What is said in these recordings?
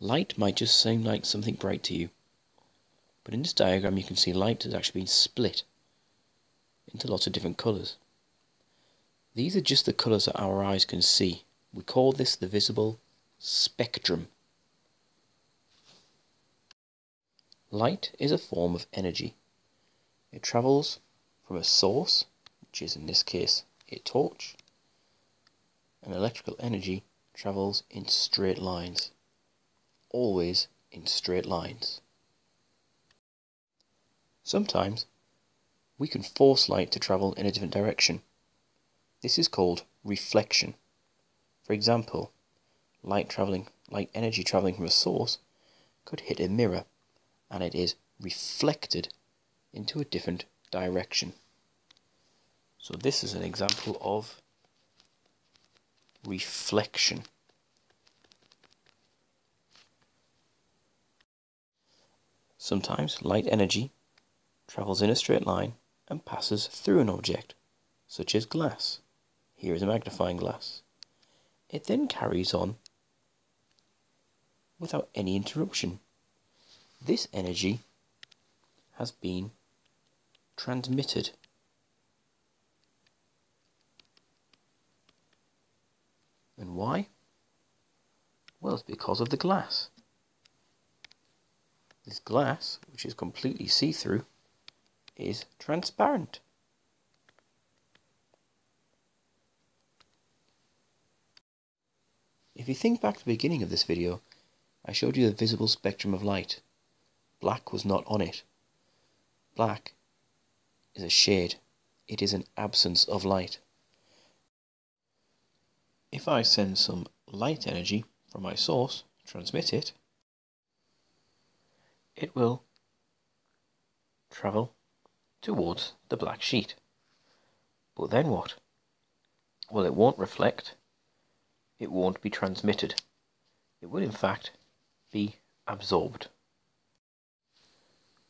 Light might just seem like something bright to you, but in this diagram you can see light has actually been split into lots of different colours. These are just the colours that our eyes can see. We call this the visible spectrum. Light is a form of energy. It travels from a source, which is in this case a torch, and electrical energy travels in straight lines always in straight lines. Sometimes we can force light to travel in a different direction. This is called reflection. For example, light traveling, light energy traveling from a source could hit a mirror and it is reflected into a different direction. So this is an example of reflection. Sometimes light energy travels in a straight line and passes through an object, such as glass. Here is a magnifying glass. It then carries on without any interruption. This energy has been transmitted. And why? Well, it's because of the glass. This glass, which is completely see-through, is transparent. If you think back to the beginning of this video, I showed you the visible spectrum of light. Black was not on it. Black is a shade. It is an absence of light. If I send some light energy from my source, transmit it, it will travel towards the black sheet. But then what? Well, it won't reflect. It won't be transmitted. It will, in fact, be absorbed.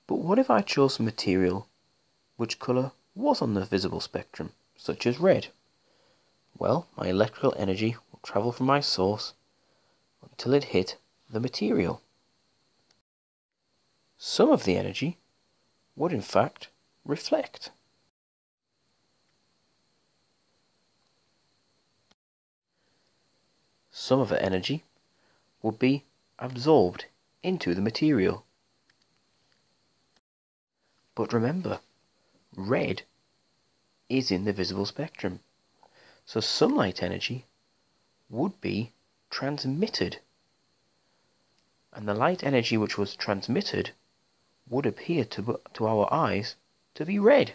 But what if I chose a material which colour was on the visible spectrum, such as red? Well, my electrical energy will travel from my source until it hit the material. Some of the energy would in fact reflect. Some of the energy would be absorbed into the material. But remember, red is in the visible spectrum. So sunlight energy would be transmitted. And the light energy which was transmitted would appear to, to our eyes to be red.